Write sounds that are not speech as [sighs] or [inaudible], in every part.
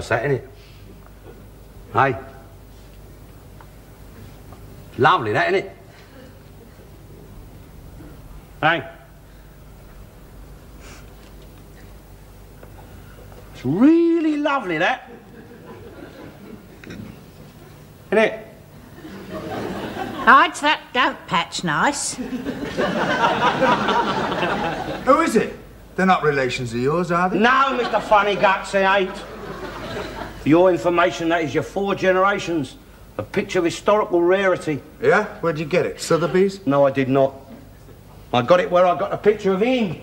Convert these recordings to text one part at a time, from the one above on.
That's marvellous, that, isn't it? Hey? Lovely, that, isn't it? Hey? It's really lovely, that. Isn't it? Hides that goat patch nice. Who is it? They're not relations of yours, are they? No, Mr. Funny Guts, they ain't. For your information, that is your four generations. A picture of historical rarity. Yeah? Where'd you get it? Sotheby's? No, I did not. I got it where I got a picture of him.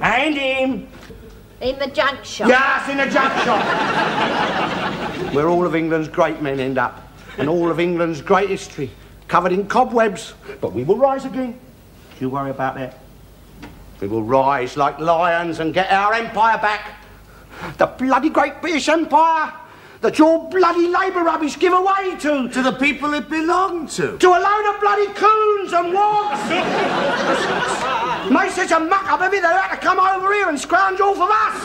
And him. In the junk shop. Yes, in the junk shop. where all of England's great men end up. And all of England's great history. Covered in cobwebs. But we will rise again. Do you worry about that? We will rise like lions and get our empire back. The bloody great British Empire that your bloody Labour rubbish give away to. To the people it belonged to. To a load of bloody coons and wogs. Made such a muck up of it, they had to come over here and scrounge off of us.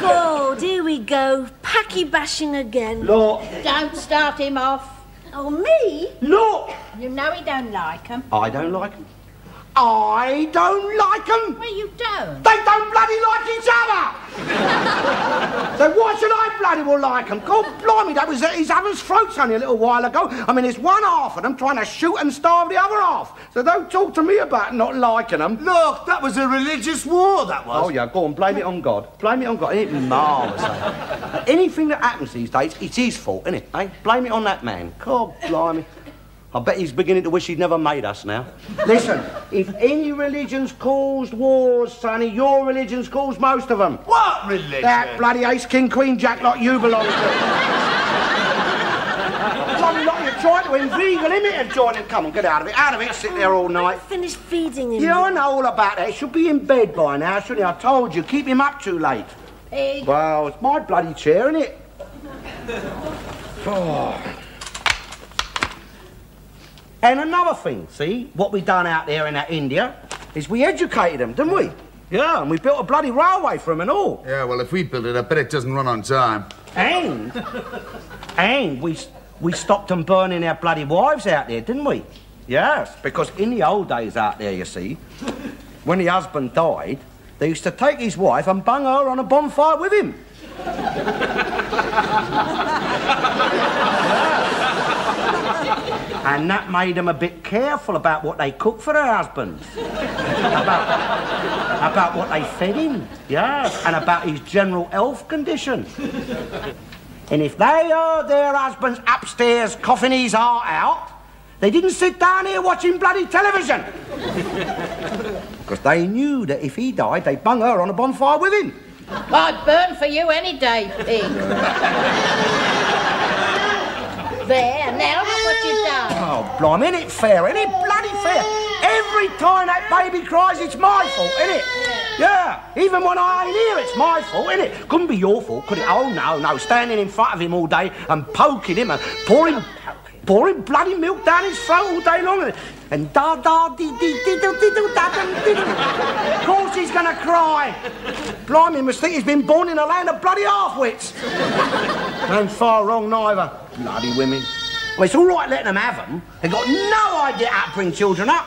Oh, God, here we go. Packy bashing again. Look, Don't start him off. Oh, me? look. You know he don't like like 'em. I don't like them. I don't like them. Well, you don't. They don't bloody like each other. [laughs] so why should I bloody well like them? God blimey, that was at his other's throats only a little while ago. I mean, it's one half of them trying to shoot and starve the other half. So don't talk to me about not liking them. Look, that was a religious war, that was. Oh, yeah, go on, blame it on God. Blame it on God. Isn't it marvellous, eh? Anything that happens these days, it's his fault, isn't it, eh? Blame it on that man. God blimey. I bet he's beginning to wish he'd never made us now. Listen, if any religion's caused wars, Sonny, your religion's caused most of them. What religion? That bloody ace, king, queen, jack lot you belong to. bloody lot you're trying to inveigle him into joining. Come on, get out of it. Out of it, sit there all night. Finish feeding him. Yeah, I know all about that. He should be in bed by now, shouldn't he? I told you, keep him up too late. Pig. Well, it's my bloody chair, isn't it? Oh. And another thing, see, what we done out there in that India is we educated them, didn't we? Yeah, and we built a bloody railway for them and all. Yeah, well, if we build it, I bet it doesn't run on time. And, and we, we stopped them burning our bloody wives out there, didn't we? Yes, because in the old days out there, you see, when the husband died, they used to take his wife and bung her on a bonfire with him. [laughs] And that made them a bit careful about what they cooked for their husbands. about, about what they fed him, yes, and about his general health condition. And if they heard their husbands upstairs coughing his heart out, they didn't sit down here watching bloody television. [laughs] Because they knew that if he died, they'd bung her on a bonfire with him. I'd burn for you any day, pig. [laughs] there, now look what you've done. Oh, blimey, ain't it fair? Ain't it bloody fair? Every time that baby cries, it's my fault, isn't it? Yeah, even when I ain't here, it's my fault, isn't it? Couldn't be your fault, could it? Oh, no, no, standing in front of him all day and poking him and pouring, pouring bloody milk down his throat all day long. And da da dee dee diddle diddle da dum diddle. Of course he's gonna cry. Blimey, must think he's been born in a land of bloody half-wits. [laughs] Ain't far wrong neither. Bloody women. Well, it's all right letting them have them. They've got no idea how to bring children up.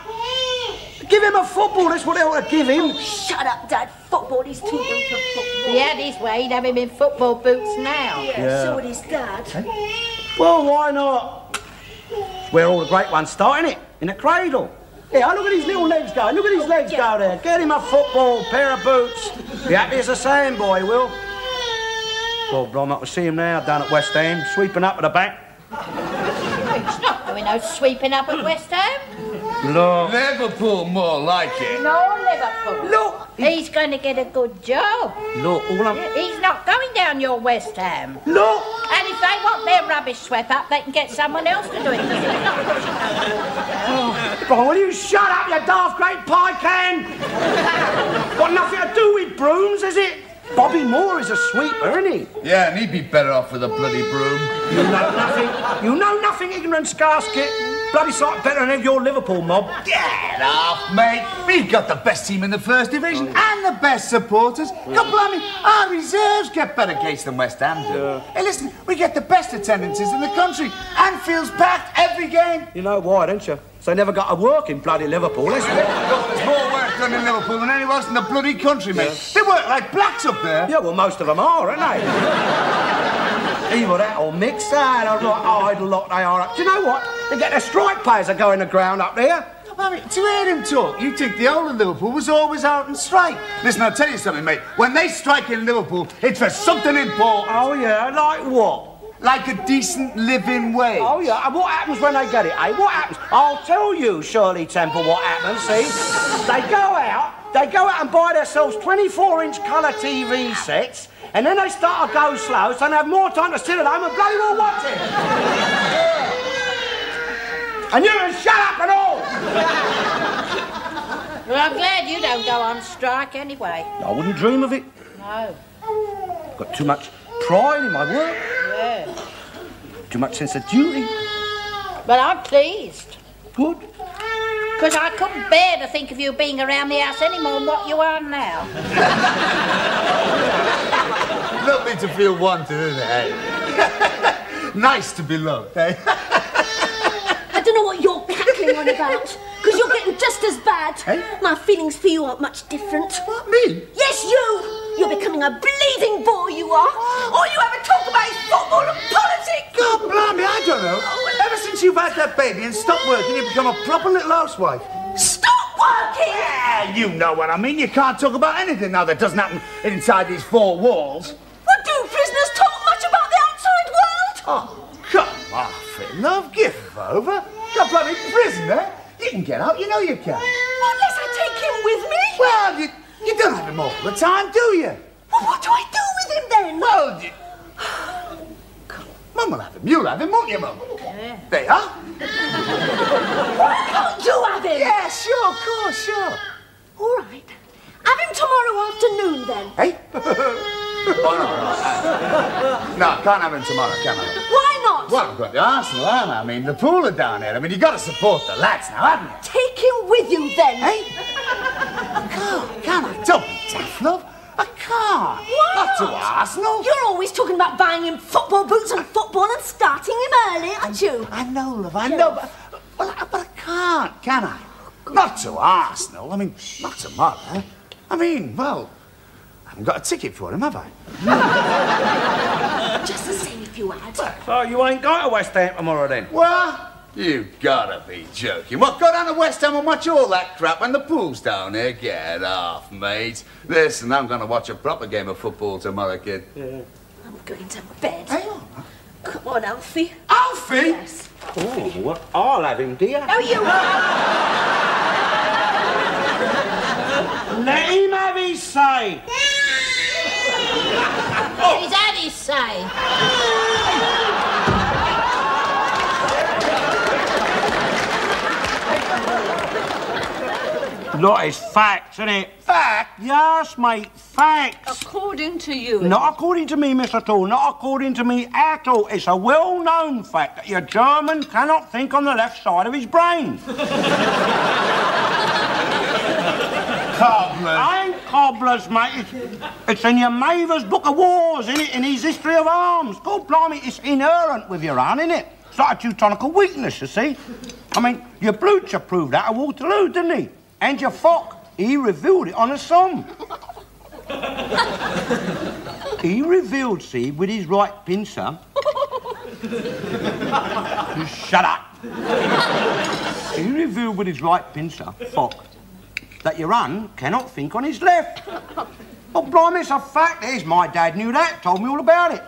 Give him a football, that's what they ought to give him. Shut up, Dad. Football, he's too young for football. If he had his way, he'd have him in football boots now. Yeah, so would his dad. Well, why not? It's where all the great ones start, innit? In a cradle. Yeah, look at his little legs go. Look at his legs go there. Get him a football, pair of boots. Be happy as a sandboy, Will. Well, Brom, I to see him now down at West Ham, sweeping up at the back. It's not doing no sweeping up at West Ham. Look. Liverpool more like it. No, Liverpool. Look. He's going to get a good job. Look, all I'm... He's not going down your West Ham. Look. And if they want their rubbish swept up, they can get someone else to do it. 'cause he's not pushing no- Brian, will you shut up, you daft great pie can? Got nothing to do with brooms, is it? Bobby Moore is a sweeper, isn't he? Yeah, and he'd be better off with a bloody broom. You know nothing. You know nothing, ignorant scarskit. Bloody sight better than your Liverpool mob. Get off, mate. We've got the best team in the first division oh. and the best supporters. God blimey, our reserves get better gates than West Ham do. Hey, listen, we get the best attendances in the country. And Anfield's packed every game. You know why, don't you? So they never got a work in bloody Liverpool. Why. Look, there's more in Liverpool than anywhere else in the bloody country, mate. They work like blacks up there. Yeah, well, most of them are, aren't they? [laughs] Either that or mixed out. A right idle lot they are. Do you know what? They get their strike players that go in the ground up there. I mean, to hear him talk, you'd think the of Liverpool was always out on strike. Listen, I'll tell you something, mate. When they strike in Liverpool, it's for something important. Oh, yeah, like what? Like a decent living wage. Oh, yeah, and what happens when they get it, eh? What happens? I'll tell you, Shirley Temple, what happens, see? They go out, they go out and buy themselves 24-inch colour TV sets, and then they start to go slow, so they have more time to sit at home and bloody well watch it. And you can shut up and all! Well, I'm glad you don't go on strike anyway. I wouldn't dream of it. No. I've Got too much pride in my work, Yeah. too much sense of duty. But I'm pleased. Good. Because I couldn't bear to think of you being around the house any more than what you are now. Lovely to feel wanted, isn't it? eh? [laughs] nice to be loved, eh? [laughs] I don't know what you're cackling on about. Because you're getting just as bad. Hey? My feelings for you aren't much different. What, me? Yes, you! You're becoming a bleeding bore, you are. All you ever talk about is football and politics. God blimey, I don't know. Oh, ever since you've had that baby and stopped working, you've become a proper little housewife. Stop working! Yeah, you know what I mean. You can't talk about anything now that doesn't happen inside these four walls. What do prisoners talk much about the outside world? Oh, come off it, love. Give it over. God blimey, prisoner. You can get out, you know you can. Unless I take him with me? Well, you, you don't have him all the time, do you? Well, what do I do with him then? Well, you... [sighs] Mum will have him. You'll have him, won't you, Mum? Yeah. They are? Why can't you have him? Yeah, sure, of course, sure. All right. Have him tomorrow afternoon then. Hey? oh, no, no. No, can't have him tomorrow, can I? Why not? Well, I've got the Arsenal, haven't I? I mean, the pool are down here. I mean, you've got to support the lads now, haven't you? Take him with you then. Hey? I can't, can I? Don't be daft, love. I can't. Why not? to? Arsenal. You're always talking about buying him football boots and football and starting him early, aren't you? I know, love, I know, but, well, I, but I can't, can I? Not to Arsenal. I mean, not tomorrow. I mean, well, I haven't got a ticket for him, have I? [laughs] Just the same you had. So you ain't going to West Ham tomorrow then? What? You gotta be joking. What, go down to West Ham and watch all that crap when the pool's down here? Get off, mate. Listen, I'm gonna watch a proper game of football tomorrow, kid. I'm going to bed. Hey, all right. Come on, Alfie. Alfie! Yes. Oh, well, I'll have him, dear. No, you Let him have his say. [laughs] He's had his say. Lot is facts, isn't it? Fact? Yes, mate, facts. According to you. Not according to me, Miss at all. Not according to me at all. It's a well-known fact that your German cannot think on the left side of his brain. Cobbler. Cobblers, mate. It's, it's in your Maver's Book of Wars, isn't it, in his History of Arms. God blimey, it's inherent with your own, isn't it? It's like a Teutonical weakness, you see. I mean, your Blucher proved that at Waterloo, didn't he? And your Fock, he revealed it on a Somme. [laughs] he revealed, see, with his right pincer. [laughs] shut up. he revealed with his right pincer, Fock, that your son cannot think on his left. Oh, blimey, it's a fact. There's my dad knew that, told me all about it.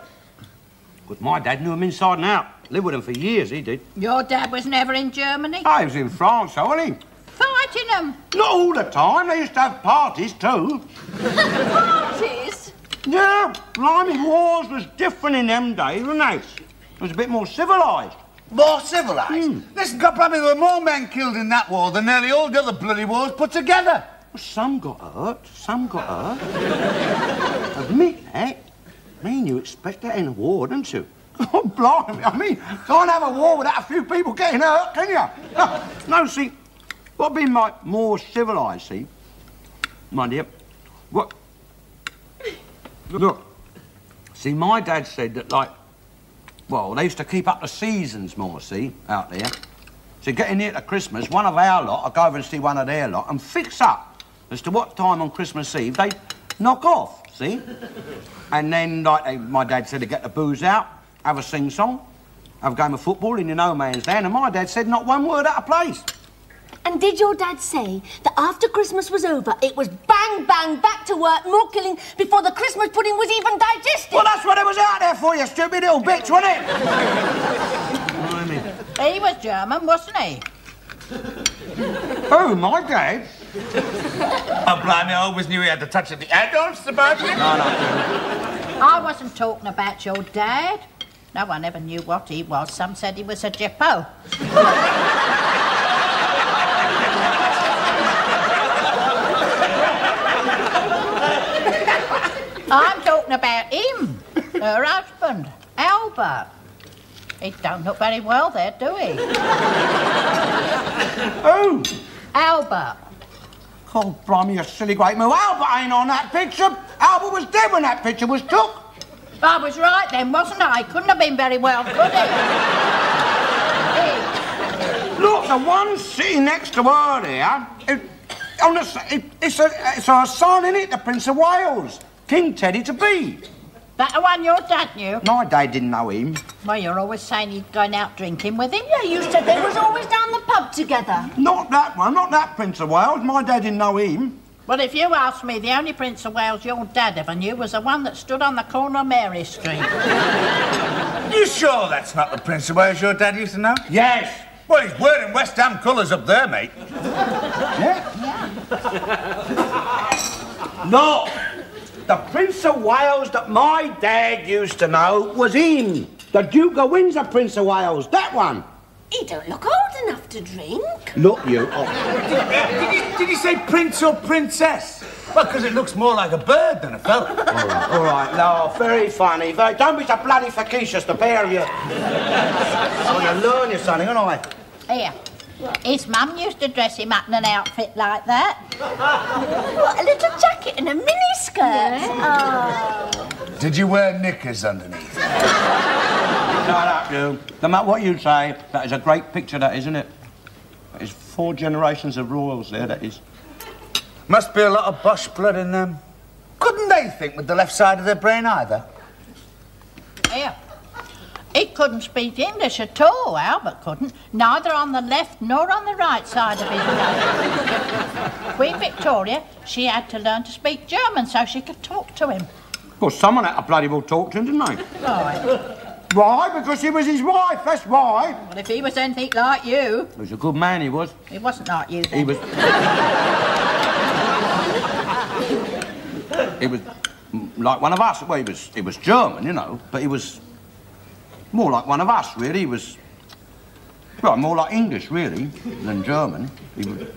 Because my dad knew him inside and out. Lived with them for years, he did. Your dad was never in Germany? Oh, I was in France, so wasn't he? Fighting them. Not all the time. They used to have parties too. Parties? Yeah, blimey, wars was different in them days, wasn't they? It was a bit more civilised. More civilised? Listen, hmm. God, probably there were more men killed in that war than nearly all the other bloody wars put together. Well, some got hurt, some got hurt. Admit that. I mean, you expect that in a war, don't you? [laughs] Oh, blimey, I mean, can't have a war without a few people getting hurt, can you? No, [laughs] no see, what being like more civilised, see, my dear, what, look, see, my dad said that, like, well, they used to keep up the seasons more, see, out there. So getting near to Christmas, one of our lot, I'll go over and see one of their lot and fix up as to what time on Christmas Eve they knock off, see? And then, like, they, my dad said to get the booze out, have a sing-song, have a game of football in the no man's land, and my dad said not one word out of place. And did your dad say that after Christmas was over, it was bang, bang, back to work, more killing before the Christmas pudding was even digested? Well, that's what it was out there for, you stupid little bitch, wasn't it? Blimey. He was German, wasn't he? Oh, my dad? Oh, blimey, I always knew he had the touch of the adults, Sebastian. No, no, I wasn't talking about your dad. No one ever knew what he was. Some said he was a Jippo. I'm talking about him, her husband, Albert. He don't look very well there, do he? [laughs] Oh, Albert. oh, blimey, you silly great move. Albert ain't on that picture. Albert was dead when that picture was took. I was right then, wasn't I? Couldn't have been very well, could he? Look, the one sitting next to her there, it, on the, it, it's, a, it's her son, is it? The Prince of Wales. King Teddy to be. that the one your dad knew? My dad didn't know him. Well, you're always saying he'd going out drinking with him. Yeah, you said they was always down the pub together. Not that one, not that Prince of Wales. My dad didn't know him. Well, if you ask me, the only Prince of Wales your dad ever knew was the one that stood on the corner of Mary Street. [laughs] You sure that's not the Prince of Wales your dad used to know? Yes. Well, he's wearing West Ham colours up there, mate. Look, [laughs] the Prince of Wales that my dad used to know was him. The Duke of Windsor Prince of Wales, that one. He don't look old enough to drink. Look, you. Oh, Did you, did you say prince or princess? Well, because it looks more like a bird than a fella. all right, all right. No, very funny. Very, don't be so bloody facetious, the pair of you. I'm going to learn you something, aren't I? Here. His mum used to dress him up in an outfit like that. What, a little jacket and a mini skirt? Oh. Did you wear knickers underneath? Shut up, you. No matter what you say, that is a great picture, that, isn't it? That is four generations of royals there, that is. Must be a lot of Boche blood in them. Couldn't they think with the left side of their brain either? Here. Couldn't speak English at all, Albert couldn't. Neither on the left nor on the right side of his mouth. [laughs] Queen Victoria, she had to learn to speak German so she could talk to him. Well, someone had to bloody well talk to him, didn't they? Right. Why? Because he was his wife, that's why. Well, if he was anything like you, He was a good man, he was. he wasn't like you then. He was. [laughs] he was like one of us. Well, he was. He was German, you know, but he was more like one of us, really. He was. Well, more like English, really, than German. He was.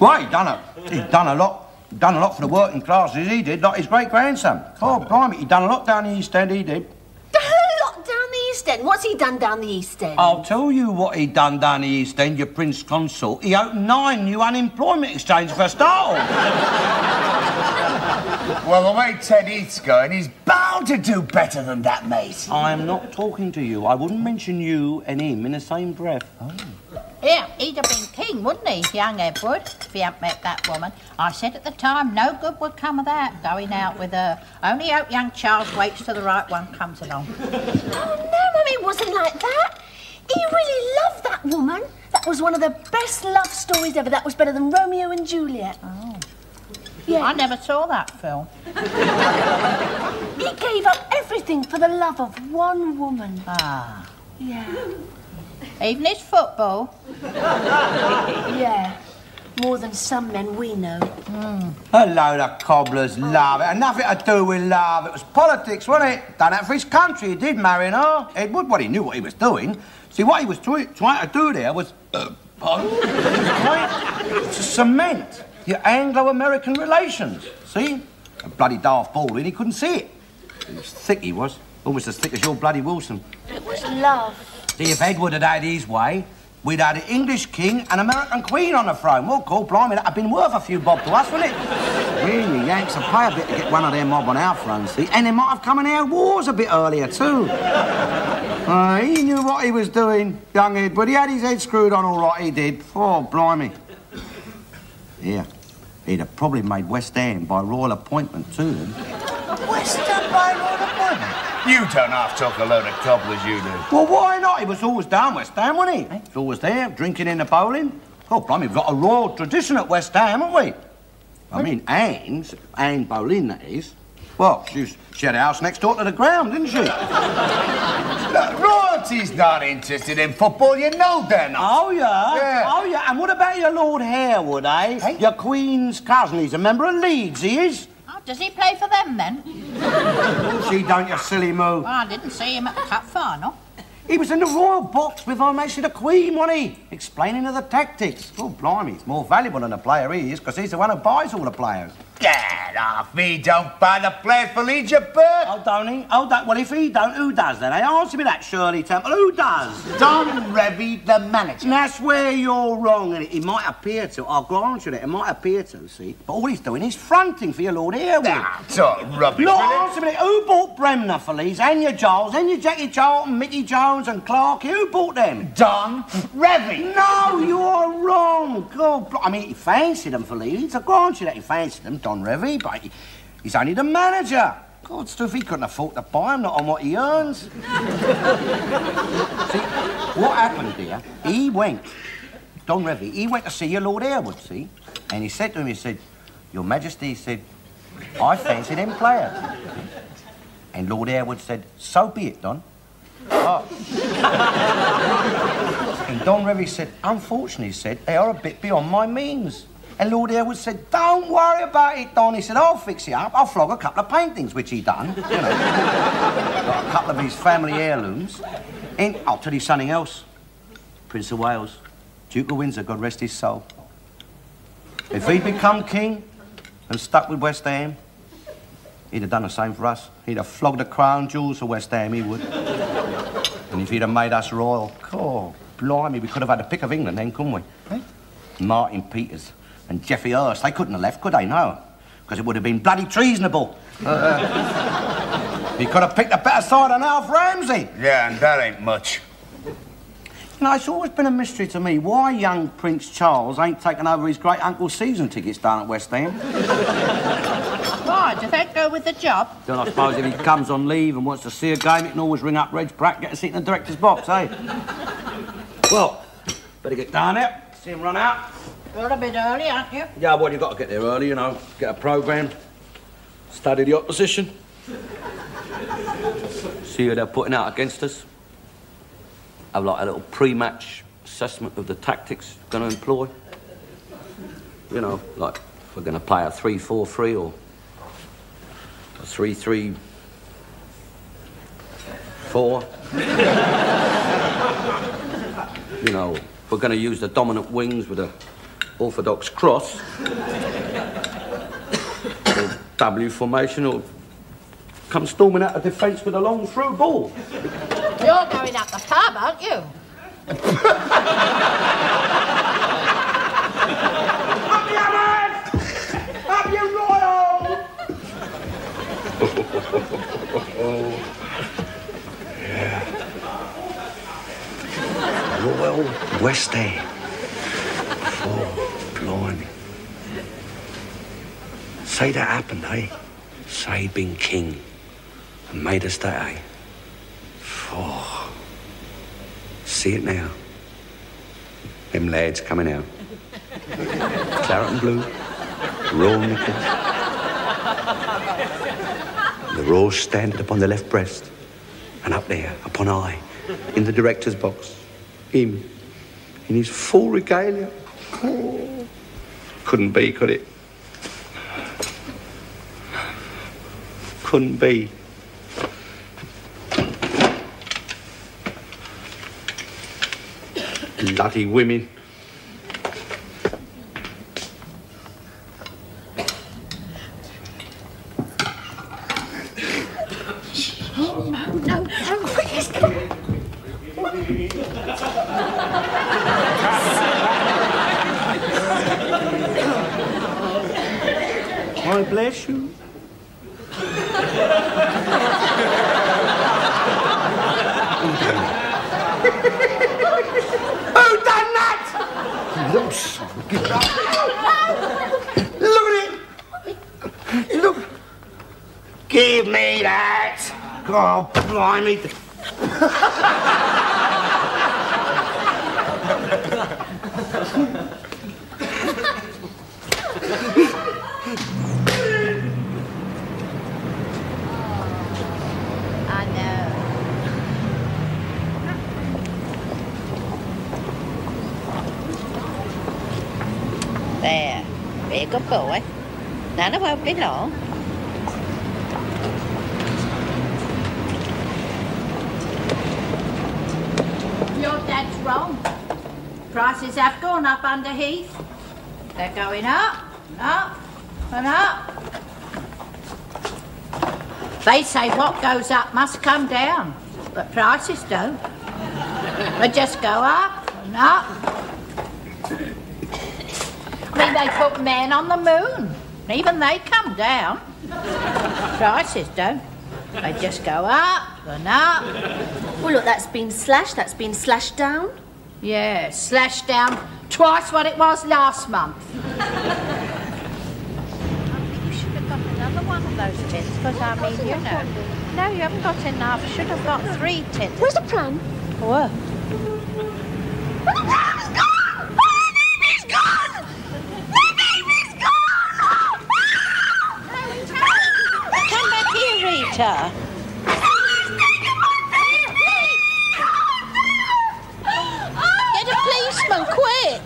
Well, he done a. He done a lot. Done a lot for the working classes. He did, like his great grandson. Oh, blimey, he done a lot down the East End. He did. Done a lot down the East End. What's he done down the East End? I'll tell you what he done down the East End, your Prince Consort. He opened nine new unemployment exchanges for a start. [laughs] Well, the way Ted Heath's going, he's bound to do better than that, mate. I'm not talking to you. I wouldn't mention you and him in the same breath. Oh. Yeah, he'd have been king, wouldn't he, young Edward, if he hadn't met that woman. I said at the time, no good would come of that, going out with her. Only hope young Charles waits till the right one comes along. [laughs] Oh, no, Mummy, it wasn't like that. He really loved that woman. That was one of the best love stories ever. That was better than Romeo and Juliet. Oh. Yeah. I never saw that film. [laughs] He gave up everything for the love of one woman. Ah, Yeah. Even his football. [laughs] Yeah. More than some men we know. A load of cobblers, love it. And nothing to do with love. It was politics, wasn't it? Done that for his country. He did marry her. Edward, well, he knew what he was doing. See, what he was try- trying to do there was... Uh, pardon? He was trying to cement your Anglo-American relations. See? A bloody daft ball, he couldn't see it. He was thick, he was. Almost as thick as your bloody Wilson. It was love. See, if Edward had had his way, we'd had an English king and American queen on the throne. Well, cool, blimey, that'd have been worth a few bob to us, wouldn't it? Really, Yanks would pay a bit to get one of their mob on our throne, see? And they might have come in our wars a bit earlier, too. Uh, he knew what he was doing, young Edward. He had his head screwed on all right, he did. Oh, blimey. Yeah, he'd have probably made West Ham by royal appointment, too. then. West Ham by royal appointment. You don't half talk a load of cobblers, you do. Well, why not? He was always down West Ham, wasn't he? He was always there, drinking in the bowling. Oh, blimey, we've got a royal tradition at West Ham, haven't we? I mean, Anne's, Anne Boleyn, that is. Well, she, was, she had a house next door to the ground, didn't she? Look, royalty's not interested in football, you know they're not. Oh, yeah? Yeah. Oh, yeah. And what about your Lord Harewood, eh? Hey? Your Queen's cousin. He's a member of Leeds, he is. Oh, does he play for them then? She don't, you silly moo. Well, I didn't see him at the cup final. He was in the royal box with Her Majesty the Queen, wasn't he? Explaining her the tactics. Oh, blimey, he's more valuable than a player he is, because he's the one who buys all the players. Get off, he don't buy the players for Leeds, you bird. Oh, don't he? Oh, don't. Well, if he don't, who does then? eh? Answer me that, Shirley Temple. Who does? Don Revie, the manager. And that's where you're wrong, and it might appear to. I'll grant you that it might appear to, see. But all he's doing is fronting for your Lord Harewood. Ah, talk rubbish, Look, answer me. Who bought Bremner for Leeds? And your Giles, and your Jackie Charlton, Mickey Jones, and Clarke. Who bought them? Don Revie. No, you're wrong. God, I mean, he fancied them for Leeds. I grant you that he fancied them, Don Revie, but he, he's only the manager. God, stuff, he couldn't afford to buy him, not on what he earns. [laughs] See, what happened here, he went, Don Revie, he went to see your Lord Harewood, see? And he said to him, he said, Your Majesty, he said, I fancy them players. And Lord Harewood said, So be it, Don. Oh. [laughs] And Don Revie said, unfortunately, he said, they are a bit beyond my means. And Lord Harewood said, don't worry about it, Don. He said, I'll fix it up. I'll flog a couple of paintings, which he done, you know. [laughs] Got a couple of his family heirlooms. And I'll tell you something else. Prince of Wales, Duke of Windsor, God rest his soul. If he'd become king and stuck with West Ham, he'd have done the same for us. He'd have flogged the crown jewels for West Ham, he would. And if he'd have made us royal, oh, blimey, we could have had the pick of England then, couldn't we? Eh? Martin Peters and Geoffrey Hurst, they couldn't have left, could they? No. Because it would have been bloody treasonable. Uh, [laughs] he could have picked a better side than Alf Ramsey. Yeah, and that ain't much. You know, it's always been a mystery to me why young Prince Charles ain't taken over his great uncle's season tickets down at West Ham. [laughs] Why, do they go with the job? Then I suppose if he comes on leave and wants to see a game, he can always ring up Reg Pratt, get a seat in the director's box, eh? Well, better get down there, see him run out. You're a bit early, aren't you? Yeah, well, you've got to get there early, you know, get a programme, study the opposition, see who they're putting out against us, have like a little pre-match assessment of the tactics going to employ. You know, like if we're going to play a 3-4-3 or a 3-3-4. you know, we're going to use the dominant wings with a orthodox cross, or W formation, or come storming out of defence with a long through ball. You're going up the pub, aren't you? Up your man! Up your royal! Royal West Ham. Say that happened, eh? Say he'd been king and made us that, eh? Oh. See it now. Them lads coming out. [laughs] Claret and blue, royal knickers. The rose standard upon the left breast, and up there, upon eye, in the director's box. Him, in his full regalia. Oh, couldn't be, could it? Couldn't be. Bloody women. No, no, quick. I bless you. Who done that? Look, Look at it. Look. Give me that. God, blimey. I know. There. Be a good boy. Nana won't be. Your dad's wrong. Prices have gone up under Heath. They're going up, up, and up. They say what goes up must come down, but prices don't. They just go up and up. I mean, they put men on the moon. Even they come down. Prices don't. They just go up and up. Well, look, that's been slashed. That's been slashed down. Yeah, slashed down twice what it was last month. I [laughs] think you should have got another one of those tins, because I mean, you know. No, you haven't got enough. Should have got three tins. Where's the plan? What? The pram's gone! Oh, the baby's gone! The baby's gone! Come back here, Rita. Get a policeman, quick!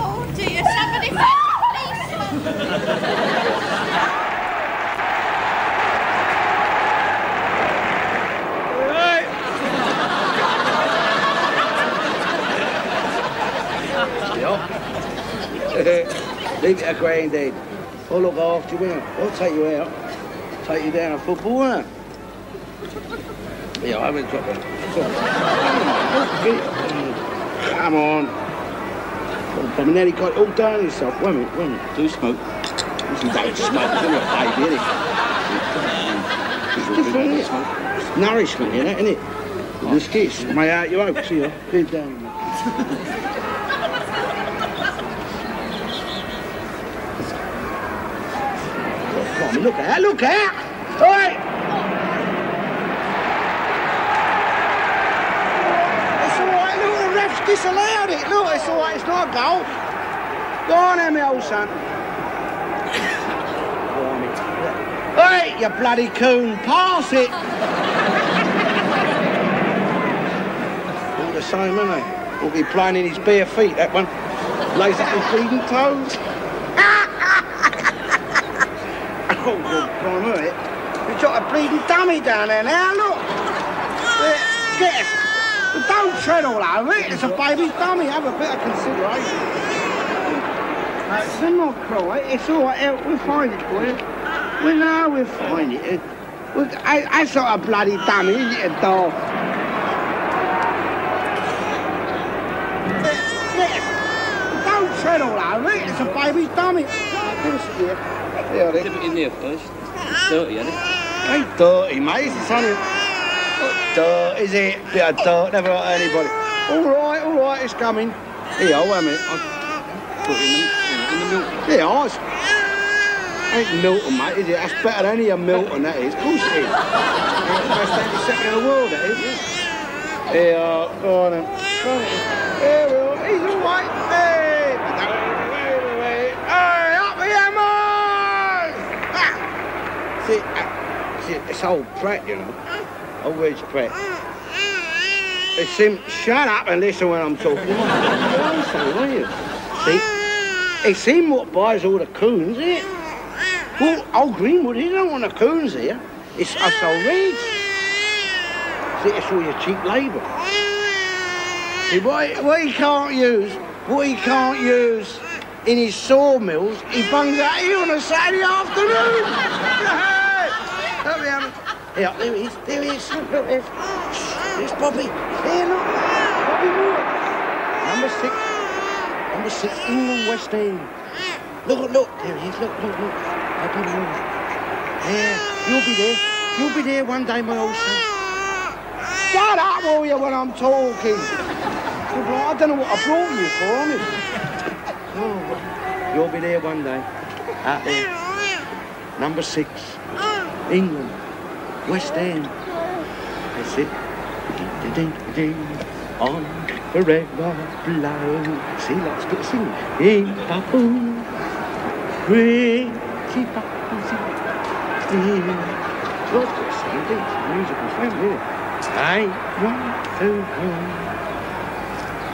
Oh dear, somebody phone the policeman. Leave it to Grandad. I'll look after you, will I'll take you out. Take you down football, I? Yeah, I haven't got one. Come on. I nearly got it all down yourself. Wait a minute, wait a minute. Do smoke. You don't smoke, do you, baby, innit? It's different, innit? Nourishment, you know, innit? This kiss may out you out, see ya. Get down. On, look out, look out! Oi! It's all right, look, the ref's disallowed it. Look, it's all right, it's not a goal. Go on, then, my old son. Go on, it. Oi, you bloody coon, pass it! all the same, isn't they? Will be playing in his bare feet, that one. Lays up his feet and toes. Oh, good God, look it. You've got a bleeding dummy down there now, look. Get it. Don't tread all over it. It's a baby's dummy. Have a bit of consideration. It's not cry. It's all right. We'll find it for you. We know we'll find it. I, saw a bloody dummy, isn't it, a it. Don't tread all over it. It's a baby's dummy. Give us a here. Here, Dip it in there first. Dirty, isn't it? Ain't dirty, mate. It's only not dirt, is it? Bit of dirt, never hurt anybody. All right, all right, it's coming. Here, wait a minute. I... Put it in the, in the milk. Here, I was... Ain't Milton, mate, is it? That's better than any of Milton, that is. Of course it is. It's the best antiseptic in the world, that is. Here, go on then. Yeah, well, he's all right. Hey, hey, up the hammers! Ah. See, it's old Pratt, you know. Old Reg Pratt. It's him. Shut up and listen when I'm talking. Might you? See, it's him what buys all the coons, isn't it? Well, old Greenwood, he don't want the coons here. It's us old Reds. See, it's all your cheap labour. See, what, what he can't use, what he can't use in his sawmills, he bungs out here on a Saturday afternoon. [laughs] Here, there he is, there he is. There's, there's Bobby. There, look. Bobby Moore. Number six. Number six, England West Ham. Look, look, there he is. Look, look, look. Bobby Moore. Yeah, you'll be there. You'll be there one day, my old son. Shut up, will you, when I'm talking? I don't know what I brought you for, honest. Oh, you'll be there one day. There. Number six. England. West Ham. That's it. Ding, ding, ding. On red blow. See, let's get singing. In Baboon. Pretty Baboon. Look, it's singing. It's a musical friend, isn't? I want to go.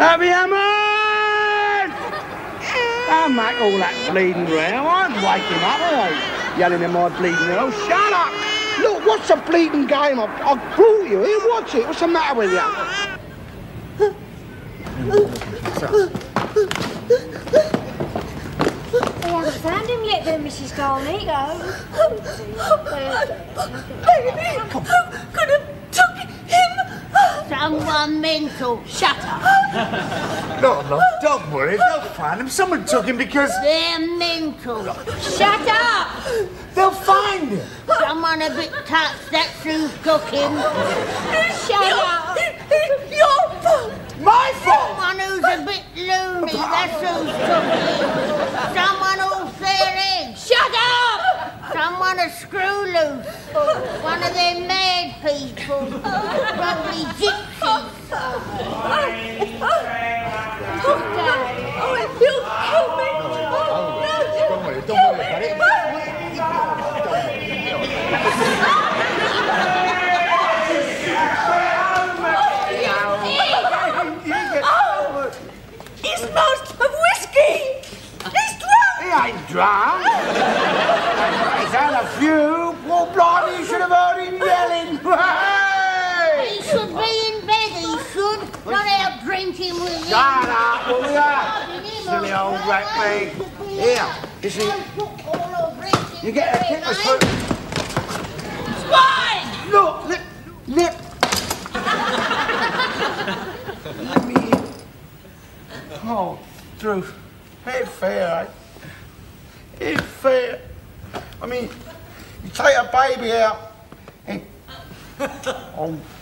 Happy Hammond! Don't make all that bleeding row. I won't wake him up, I? Yelling in my bleeding. Oh, shut up! Look, what's the bleeding game? I, I brought you here. Watch it. What's the matter with you? We haven't found him yet then, Mrs. Garnett. Baby, who could have him? Someone mental. Shut up. No, no, don't worry. They'll find him. Someone took him because They're mental. Shut up. they'll find him. Someone a bit touched. That's who's cooking. Shut up. Your fault. My fault. Someone who's a bit loony. That's who's cooking. Someone all fair eggs. Shut up. Someone a screw loose. One of them mad people. Probably gypsies. Oh, it feels help me. Oh, no, Don't worry. Don't worry about it. Oh, he of whiskey. He's drunk. He ain't drunk. He's had a few. Well, blimey, you should have heard him yelling. Hey! He should be in bed, he should. Not out drinking with you. Shut up, will ya? Silly old rat pig. Here, you see, you get a kick of food. Swine! Look, look, look. Let me in. Oh, Drew, ain't fair, eh? Ain't fair. I mean, you take a baby out and... Oh, [laughs]